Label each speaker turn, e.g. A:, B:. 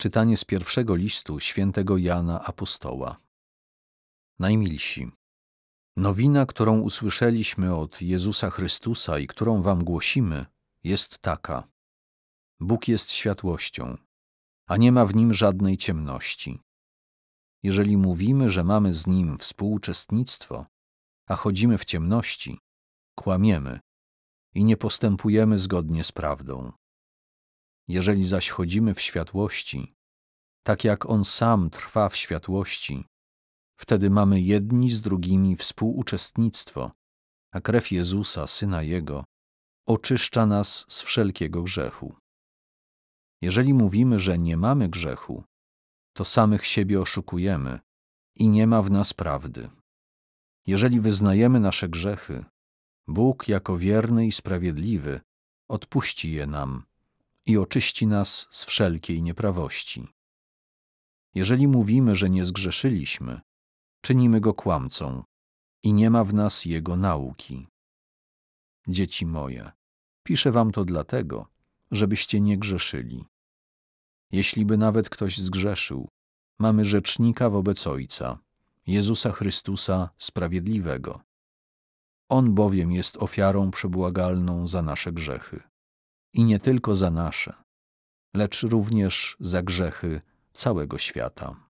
A: Czytanie z pierwszego listu świętego Jana Apostoła. Najmilsi, nowina, którą usłyszeliśmy od Jezusa Chrystusa i którą wam głosimy, jest taka. Bóg jest światłością, a nie ma w nim żadnej ciemności. Jeżeli mówimy, że mamy z nim współuczestnictwo, a chodzimy w ciemności, kłamiemy i nie postępujemy zgodnie z prawdą. Jeżeli zaś chodzimy w światłości, tak jak On sam trwa w światłości, wtedy mamy jedni z drugimi współuczestnictwo, a krew Jezusa, Syna Jego, oczyszcza nas z wszelkiego grzechu. Jeżeli mówimy, że nie mamy grzechu, to samych siebie oszukujemy i nie ma w nas prawdy. Jeżeli wyznajemy nasze grzechy, Bóg jako wierny i sprawiedliwy odpuści je nam i oczyści nas z wszelkiej nieprawości. Jeżeli mówimy, że nie zgrzeszyliśmy, czynimy go kłamcą i nie ma w nas jego nauki. Dzieci moje, piszę wam to dlatego, żebyście nie grzeszyli. Jeśli by nawet ktoś zgrzeszył, mamy rzecznika wobec Ojca, Jezusa Chrystusa Sprawiedliwego. On bowiem jest ofiarą przebłagalną za nasze grzechy i nie tylko za nasze, lecz również za grzechy całego świata.